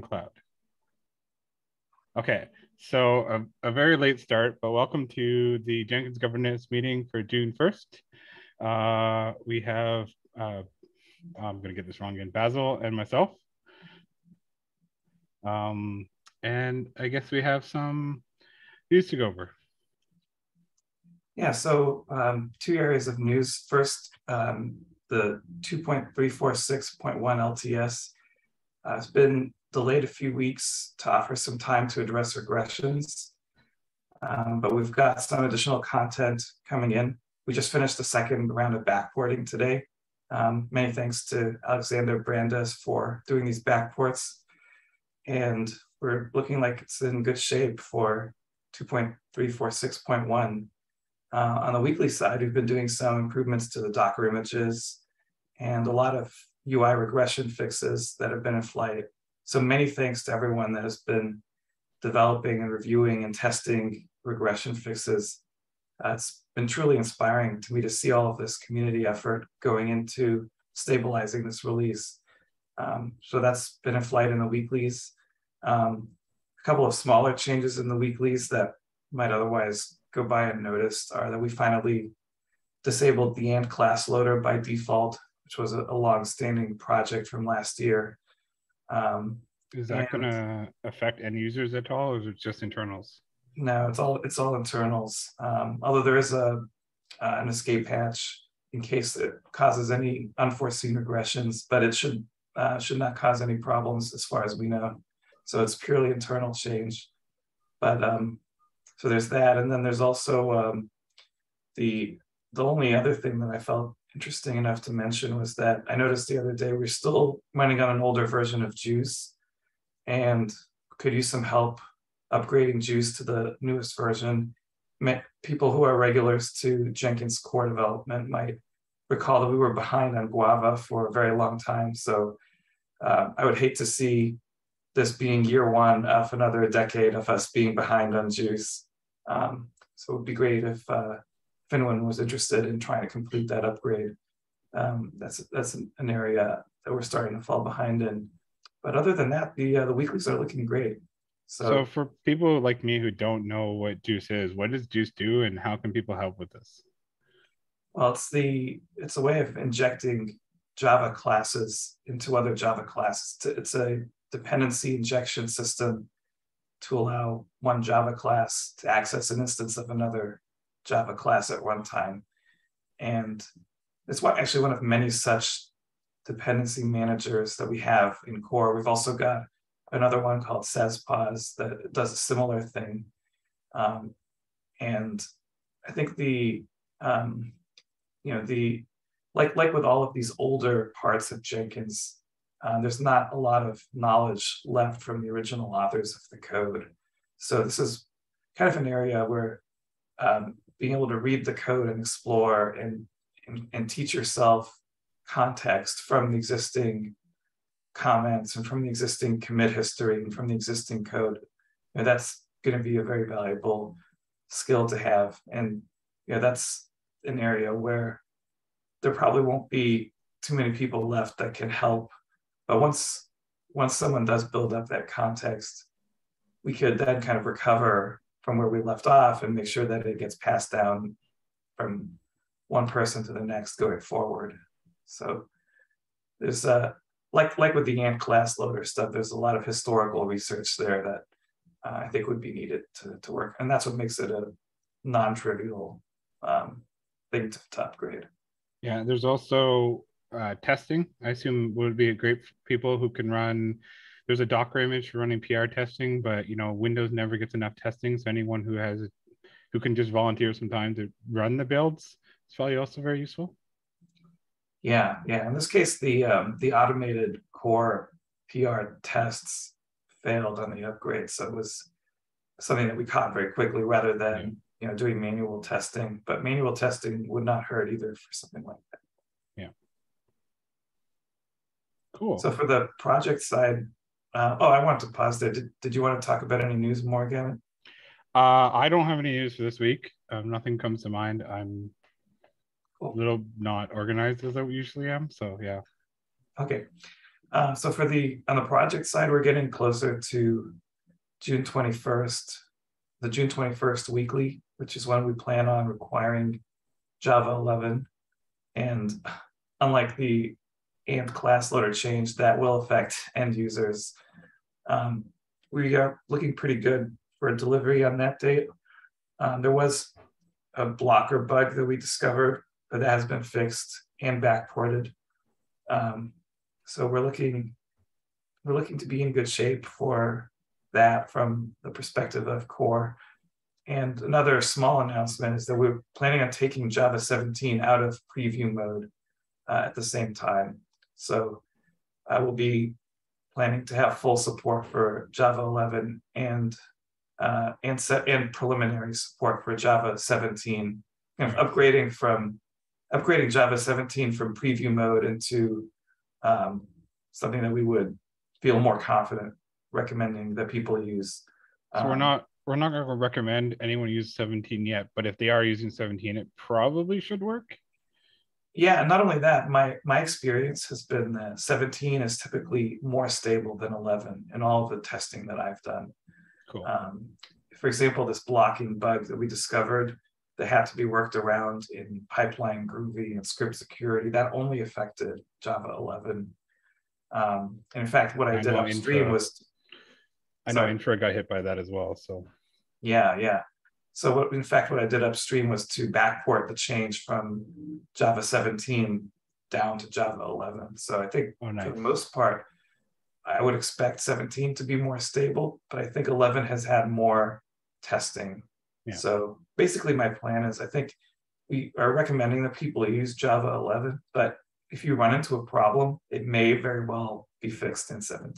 cloud. Okay, so a, a, very late start, but welcome to the Jenkins governance meeting for June 1st. Uh, we have, uh, I'm gonna get this wrong again, Basil and myself. Um, and I guess we have some news to go over. Yeah, so um, two areas of news. First, um, the 2.346.1 LTS uh, has been delayed a few weeks to offer some time to address regressions. Um, but we've got some additional content coming in. We just finished the second round of backporting today. Um, many thanks to Alexander Brandes for doing these backports. And we're looking like it's in good shape for 2.346.1. Uh, on the weekly side, we've been doing some improvements to the Docker images and a lot of UI regression fixes that have been in flight. So many thanks to everyone that has been developing and reviewing and testing regression fixes. Uh, it's been truly inspiring to me to see all of this community effort going into stabilizing this release. Um, so that's been a flight in the weeklies. Um, a couple of smaller changes in the weeklies that might otherwise go by unnoticed are that we finally disabled the Ant class loader by default, which was a, a long-standing project from last year. Um, is that going to affect end users at all, or is it just internals? No, it's all it's all internals. Um, although there is a uh, an escape hatch in case it causes any unforeseen regressions, but it should uh, should not cause any problems as far as we know. So it's purely internal change. But um, so there's that, and then there's also um, the the only other thing that I felt interesting enough to mention was that I noticed the other day we're still running on an older version of Guice, and could use some help upgrading Guice to the newest version. People who are regulars to Jenkins core development might recall that we were behind on Guava for a very long time. So uh, I would hate to see this being year one of another decade of us being behind on Guice. Um, so it would be great if, uh, if anyone was interested in trying to complete that upgrade. Um, that's that's an, an, area that we're starting to fall behind in. But other than that, the uh, the weeklies are looking great. So, so for people like me who don't know what Guice is, what does Guice do, and how can people help with this? Well, it's the it's a way of injecting Java classes into other Java classes. It's a dependency injection system to allow one Java class to access an instance of another Java class at runtime. And it's what actually one of many such dependency managers that we have in core. We've also got another one called SezPoz that does a similar thing. Um, and I think the, um, you know, the, like, like with all of these older parts of Jenkins, uh, there's not a lot of knowledge left from the original authors of the code. So this is kind of an area where um, being able to read the code and explore and, and, and teach yourself context from the existing comments and from the existing commit history and from the existing code, you know, that's going to be a very valuable skill to have. And you know, that's an area where there probably won't be too many people left that can help but once once someone does build up that context, we could then kind of recover from where we left off and make sure that it gets passed down from one person to the next going forward. So there's uh like like with the Ant class loader stuff, there's a lot of historical research there that uh, I think would be needed to, to work. And that's what makes it a non-trivial um, thing to, to upgrade. Yeah, there's also uh, testing. I assume would be a great people who can run. There's a Docker image for running PR testing, but you know Windows never gets enough testing. So anyone who has, who can just volunteer some time to run the builds, it's probably also very useful. Yeah, yeah. In this case, the um, the automated core PR tests failed on the upgrade, so it was something that we caught very quickly rather than yeah. you know doing manual testing. But manual testing would not hurt either for something like that. Yeah. Cool. So for the project side, uh, oh, I want to pause there. Did, did you want to talk about any news more, Gavin? Uh, I don't have any news for this week. Um, nothing comes to mind. I'm cool. a little not organized as I usually am. So yeah. Okay. Uh, so for the on the project side, we're getting closer to June 21st, the June 21st weekly, which is when we plan on requiring Java 11. And unlike the Ant class loader change that will affect end users, um, we are looking pretty good for delivery on that date. Um, there was a blocker bug that we discovered, that has been fixed and backported. Um, so we're looking we're looking to be in good shape for that from the perspective of core. And another small announcement is that we're planning on taking Java 17 out of preview mode uh, at the same time. So I will be planning to have full support for Java 11 and uh, and and preliminary support for Java 17, kind of upgrading from upgrading Java 17 from preview mode into um, something that we would feel more confident recommending that people use. So um, we're not we're not going to recommend anyone use 17 yet, but if they are using 17, it probably should work. Yeah, not only that, my my experience has been that 17 is typically more stable than 11 in all of the testing that I've done. Cool. Um, for example, this blocking bug that we discovered that had to be worked around in pipeline groovy and script security that only affected Java 11. Um, and in fact, what I, I did upstream Infra, was. I know sorry. Infra got hit by that as well. So. Yeah, yeah. So what, in fact, what I did upstream was to backport the change from Java 17 down to Java 11. So I think oh, nice. for the most part, I would expect 17 to be more stable, but I think 11 has had more testing. Yeah. So basically, my plan is I think we are recommending that people use Java 11, but if you run into a problem, it may very well be fixed in 17.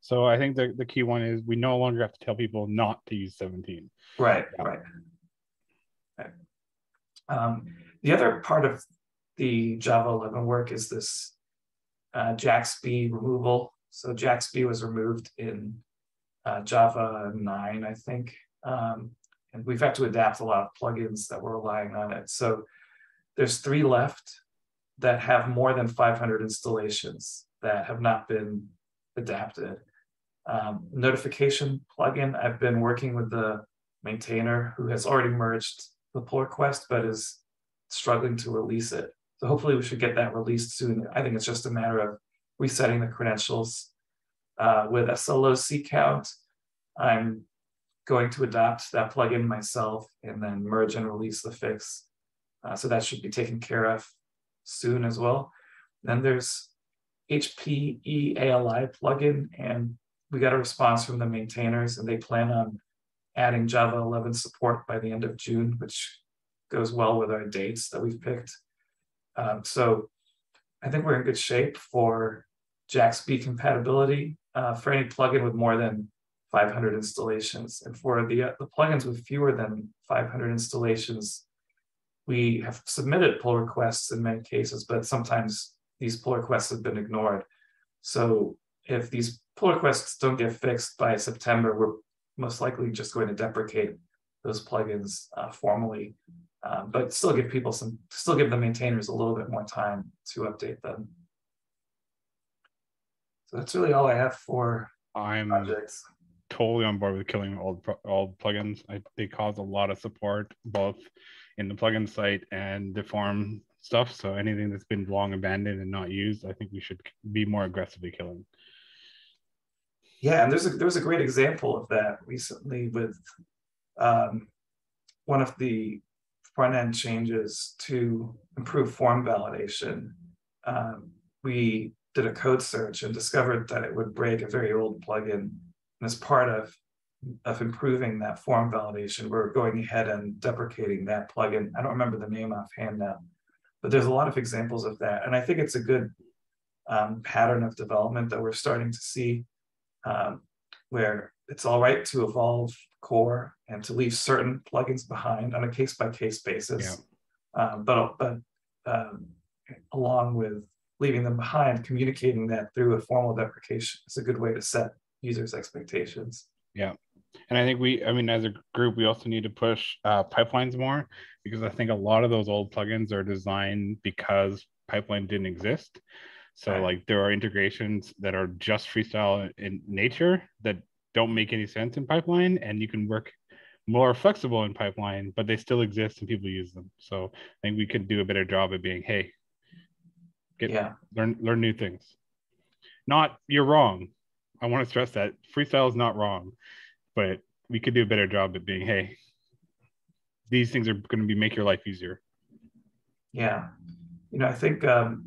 So I think the, the key one is we no longer have to tell people not to use 17. Right, yeah. right. right. Um, the other part of the Java 11 work is this uh, JAXB removal so JAXB was removed in uh, Java 9, I think. Um, and we've had to adapt a lot of plugins that were relying on it. So there's three left that have more than 500 installations that have not been adapted. Um, notification plugin, I've been working with the maintainer who has already merged the pull request, but is struggling to release it. So hopefully we should get that released soon. I think it's just a matter of resetting the credentials uh, with C count. I'm going to adopt that plugin myself and then merge and release the fix. Uh, so that should be taken care of soon as well. Then there's HPE ALI plugin, and we got a response from the maintainers, and they plan on adding Java 11 support by the end of June, which goes well with our dates that we've picked. Um, so I think we're in good shape for JAXB compatibility uh, for any plugin with more than 500 installations. And for the, uh, the plugins with fewer than 500 installations, we have submitted pull requests in many cases, but sometimes these pull requests have been ignored. So if these pull requests don't get fixed by September, we're most likely just going to deprecate those plugins uh, formally, um, but still give people some, still give the maintainers a little bit more time to update them. So that's really all I have for I'm projects. Totally on board with killing old old plugins. I, they cause a lot of support both in the plugin site and the form stuff. So anything that's been long abandoned and not used, I think we should be more aggressively killing. Yeah, and there's a there was a great example of that recently with um, one of the front end changes to improve form validation. Um, we did a code search and discovered that it would break a very old plugin. And as part of, of improving that form validation, we're going ahead and deprecating that plugin. I don't remember the name offhand now, but there's a lot of examples of that. And I think it's a good um, pattern of development that we're starting to see um, where it's all right to evolve core and to leave certain plugins behind on a case by case basis. Yeah. Um, but but um, along with leaving them behind, communicating that through a formal deprecation is a good way to set users' expectations. Yeah. And I think we, I mean, as a group, we also need to push uh, pipelines more because I think a lot of those old plugins are designed because pipeline didn't exist. So Right. like there are integrations that are just freestyle in nature that don't make any sense in pipeline, and you can work more flexible in pipeline, but they still exist and people use them. So I think we could do a better job of being, hey, get Yeah, learn learn new things. Not you're wrong. I want to stress that freestyle is not wrong, but we could do a better job at being, hey, these things are going to be make your life easier. yeah. You know, I think um,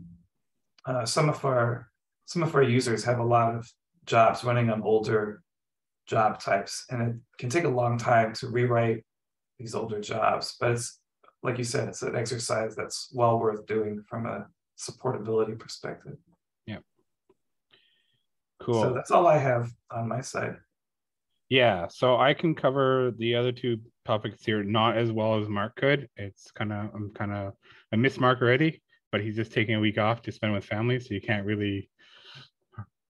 uh, some of our some of our users have a lot of jobs running on older job types, and it can take a long time to rewrite these older jobs. But it's like you said, it's an exercise that's well worth doing from a supportability perspective. Cool. So that's all I have on my side. Yeah, so I can cover the other two topics here not as well as Mark could. It's kind of I'm kind of I miss Mark already, but he's just taking a week off to spend with family, so you can't really,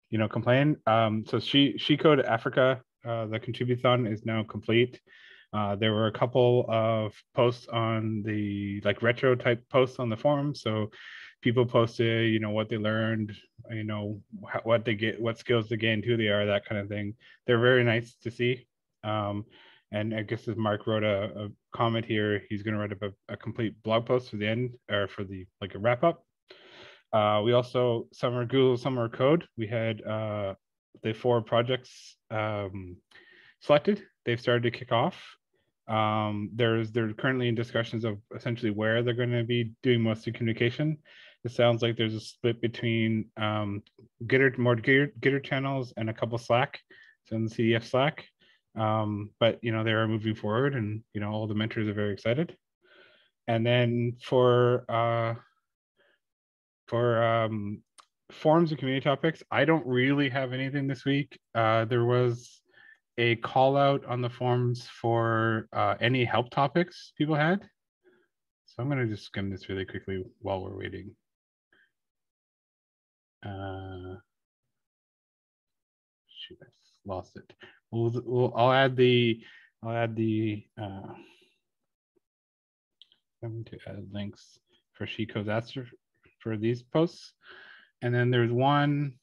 you know, complain. Um, so she she code Africa, uh, the contributhon is now complete. Uh, there were a couple of posts on the like retro type posts on the forum, so people posted, you know, what they learned, you know, what they get, what skills they gained, who they are, that kind of thing. They're very nice to see. Um, and I guess as Mark wrote a, a comment here, he's going to write up a, a, complete blog post for the end or for the like a wrap up. Uh, we also summer Google summer code. We had uh, the four projects um, selected. They've started to kick off. Um, there's they're currently in discussions of essentially where they're going to be doing most of the communication. It sounds like there's a split between um, Gitter, more Gitter, Gitter channels and a couple Slack, so in the CDF Slack. Um, but you know they are moving forward, and you know all the mentors are very excited. And then for uh, for um, forums and community topics, I don't really have anything this week. Uh, there was a call out on the forums for uh, any help topics people had. So I'm going to just skim this really quickly while we're waiting. Uh, shoot, I lost it. We'll, we'll, I'll add the, I'll add the, uh, I'm going to add links for she codes answer for these posts. And then there's one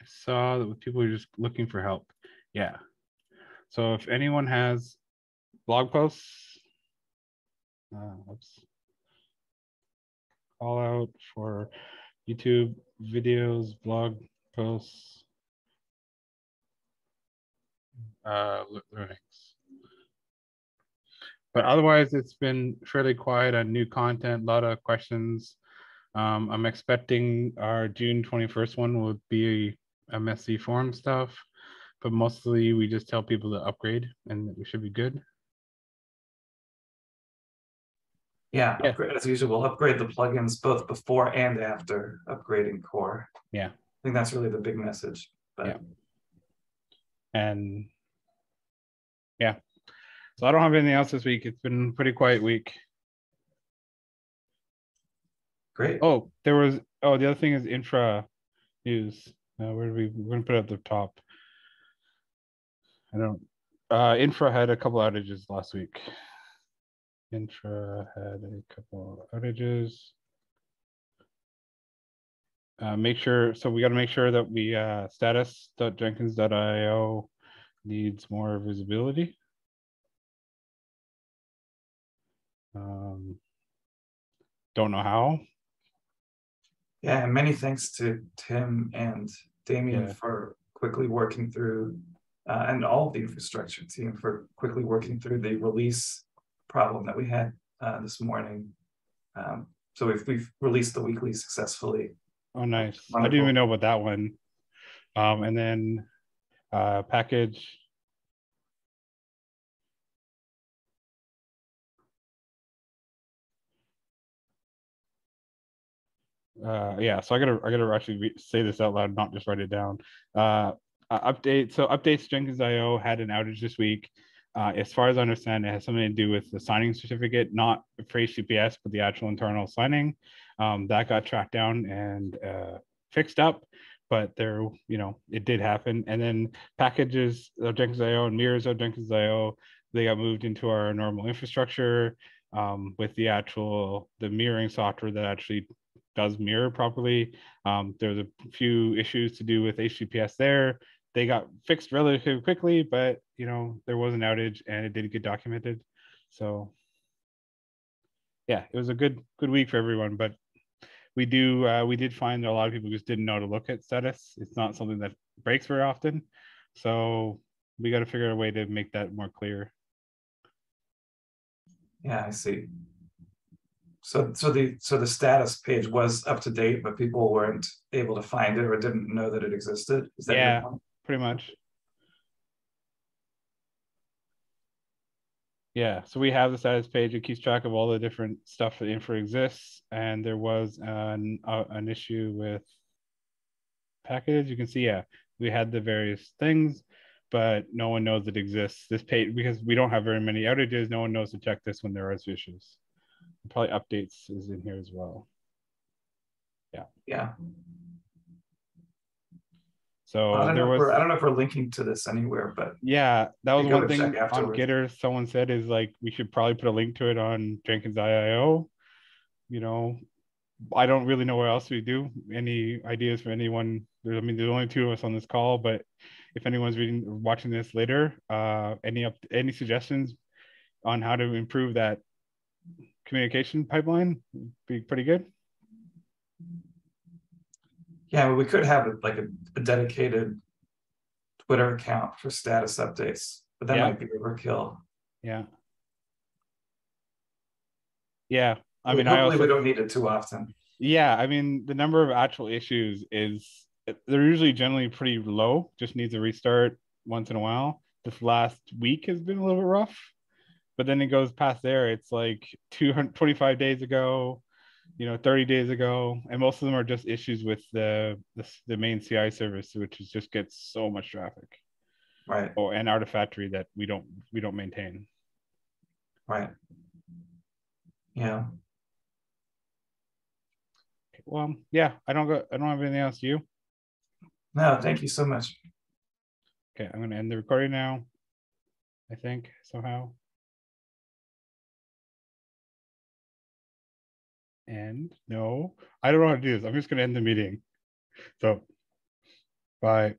I saw that people are just looking for help. Yeah. So if anyone has blog posts, uh, oops, call out for YouTube videos, blog posts, uh, learnings. But otherwise, it's been fairly quiet on new content, a lot of questions. Um, I'm expecting our June 21st one will be MSC forum stuff, but mostly we just tell people to upgrade and we should be good. Yeah, Yeah. upgrade- as usual, we'll upgrade the plugins both before and after upgrading core. Yeah. I think that's really the big message. But Yeah. And yeah, so I don't have anything else this week. It's been a pretty quiet week. great. Oh, there was, oh, the other thing is infra news. Uh, where do we, we're gonna put it at the top. I don't, uh, infra had a couple outages last week. Infra had a couple of outages. Uh, make sure, so we gotta make sure that we, uh, status.jenkins.io needs more visibility. Um, don't know how. Yeah, and many thanks to Tim and Damien Yeah. for quickly working through, uh, and all of the infrastructure team for quickly working through the release problem that we had uh, this morning. Um, so we've, we've released the weekly successfully. Oh, nice. I didn't even know about that one. Um, and then uh, package. Uh, yeah, so I gotta I gotta actually re- say this out loud, not just write it down. Uh, uh, update. So updates Jenkins.io had an outage this week. Uh, as far as I understand, it has something to do with the signing certificate, not for HTTPS, but the actual internal signing. Um, that got tracked down and uh, fixed up, but there, you know, it did happen. And then packages of Jenkins.io and mirrors of Jenkins.io, they got moved into our normal infrastructure um, with the actual the mirroring software that actually does mirror properly. Um, there's a few issues to do with HTTPS there. They got fixed relatively quickly, but you know there was an outage and it did get documented. So yeah, it was a good good week for everyone. But we do uh, we did find that a lot of people just didn't know to look at status. It's not something that breaks very often, so we got to figure out a way to make that more clear. Yeah, I see. So, so the so the status page was up to date, but people weren't able to find it or didn't know that it existed. Is that yeah, pretty much. Yeah, so we have the status page. It keeps track of all the different stuff that infra exists, and there was an uh, an issue with packages. You can see, yeah, we had the various things, but no one knows it exists. This page because we don't have very many outages. No one knows to check this when there is issues. Probably updates is in here as well. Yeah. Yeah. So I don't, there know was. if we're, I don't know if we're linking to this anywhere, but yeah, that was one thing on. Gitter. Someone said is like we should probably put a link to it on Jenkins IIO. You know, I don't really know what else we do. Any ideas for anyone? There's, I mean, there's only two of us on this call, but if anyone's reading, watching this later, uh, any up, any suggestions on how to improve that communication pipeline? Be pretty good. Yeah, we could have like a, a dedicated Twitter account for status updates, but that Yeah. might be overkill. Yeah. Yeah. I mean, I hopefully also we don't need it too often. Yeah, I mean, the number of actual issues is they're usually generally pretty low, just needs a restart once in a while. This last week has been a little bit rough, but then it goes past there. It's like 225 days ago, you know, 30 days ago, and most of them are just issues with the the, the main CI service, which is just gets so much traffic, Right, oh, or an artifactory that we don't we don't maintain. right. Yeah. Well, yeah, I don't go, I don't have anything else. You? No, thank you so much. Okay, I'm gonna end the recording now. I think somehow. And no, I don't know how to do this. I'm just gonna end the meeting. So, bye.